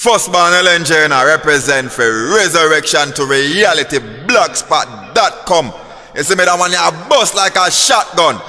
Firstborn born I represent for resurrection to reality blogspot.com. You see me that one you bust like a shotgun.